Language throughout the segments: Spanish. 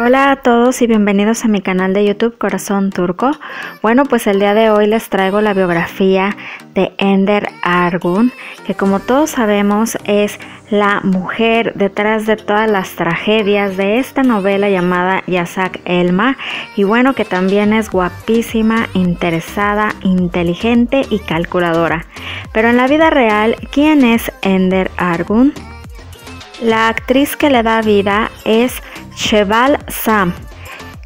Hola a todos y bienvenidos a mi canal de YouTube Corazón Turco. Bueno, pues el día de hoy les traigo la biografía de Ender Argun, que como todos sabemos es la mujer detrás de todas las tragedias de esta novela llamada Yasak Elma y bueno, que también es guapísima, interesada, inteligente y calculadora. Pero en la vida real, ¿quién es Ender Argun? La actriz que le da vida es Cheval Sam.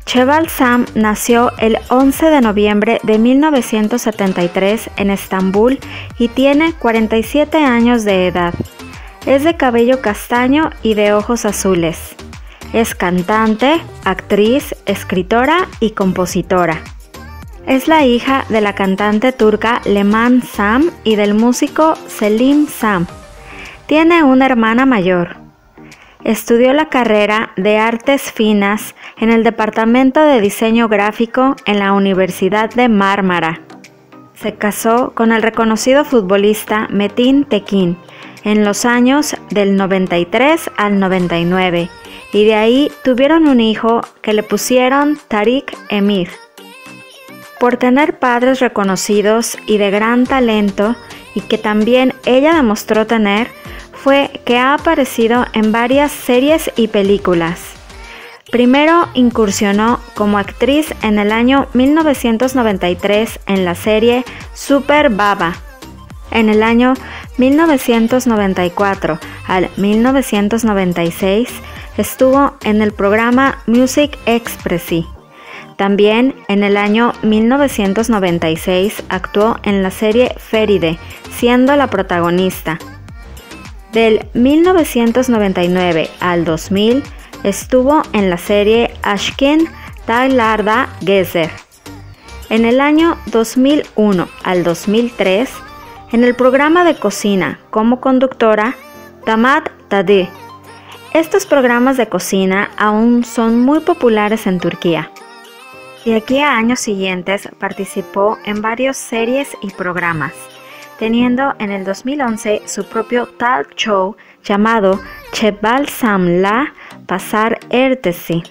Cheval Sam nació el 11 de noviembre de 1973 en Estambul y tiene 47 años de edad. Es de cabello castaño y de ojos azules. Es cantante, actriz, escritora y compositora. Es la hija de la cantante turca Leman Sam y del músico Selim Sam. Tiene una hermana mayor. Estudió la carrera de Artes Finas en el Departamento de Diseño Gráfico en la Universidad de Mármara. Se casó con el reconocido futbolista Metin Tekin en los años del 93 al 99 y de ahí tuvieron un hijo que le pusieron Tariq Emir. Por tener padres reconocidos y de gran talento y que también ella demostró tener, fue que ha aparecido en varias series y películas. Primero incursionó como actriz en el año 1993 en la serie Super Baba. En el año 1994 al 1996 estuvo en el programa Music Expressi. También en el año 1996 actuó en la serie Feride, siendo la protagonista. Del 1999 al 2000 estuvo en la serie Ashken Taylarda Gezer. En el año 2001 al 2003, en el programa de cocina como conductora Tamat Tadi. Estos programas de cocina aún son muy populares en Turquía. Y aquí a años siguientes participó en varias series y programas teniendo en el 2011 su propio talk show llamado Chebal Samla Pasar Ertesi.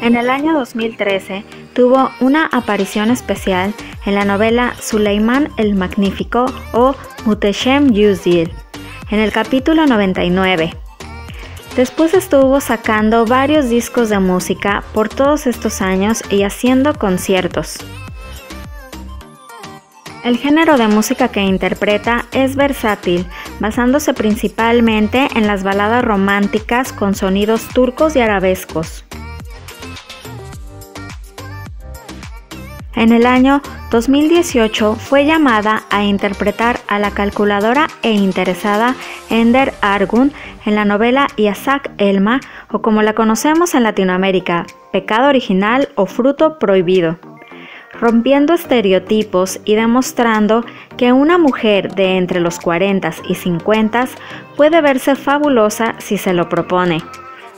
En el año 2013 tuvo una aparición especial en la novela Suleiman el Magnífico o Muteshem Yüzyıl, en el capítulo 99, Después estuvo sacando varios discos de música por todos estos años y haciendo conciertos. El género de música que interpreta es versátil, basándose principalmente en las baladas románticas con sonidos turcos y arabescos. En el año 2018 fue llamada a interpretar a la calculadora e interesada Ender Argun en la novela Yasak Elma o como la conocemos en Latinoamérica, Pecado Original o Fruto Prohibido, rompiendo estereotipos y demostrando que una mujer de entre los 40 y 50 puede verse fabulosa si se lo propone.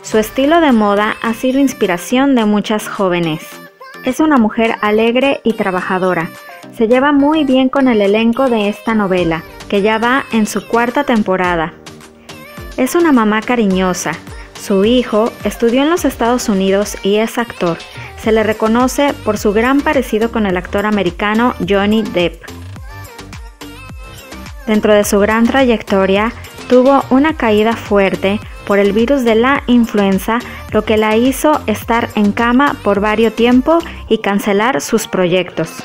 Su estilo de moda ha sido inspiración de muchas jóvenes. Es una mujer alegre y trabajadora. Se lleva muy bien con el elenco de esta novela, que ya va en su cuarta temporada. Es una mamá cariñosa. Su hijo estudió en los Estados Unidos y es actor. Se le reconoce por su gran parecido con el actor americano Johnny Depp. Dentro de su gran trayectoria, tuvo una caída fuerte por el virus de la influenza, lo que la hizo estar en cama por varios tiempo y cancelar sus proyectos.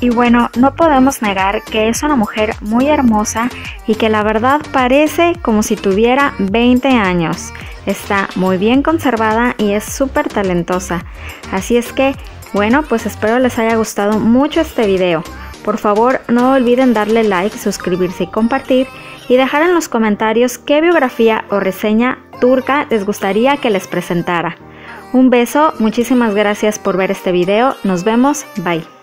Y bueno, no podemos negar que es una mujer muy hermosa y que la verdad parece como si tuviera 20 años. Está muy bien conservada y es súper talentosa. Así es que, bueno, pues espero les haya gustado mucho este video. Por favor, no olviden darle like, suscribirse y compartir y dejar en los comentarios qué biografía o reseña turca les gustaría que les presentara. Un beso, muchísimas gracias por ver este video, nos vemos, bye.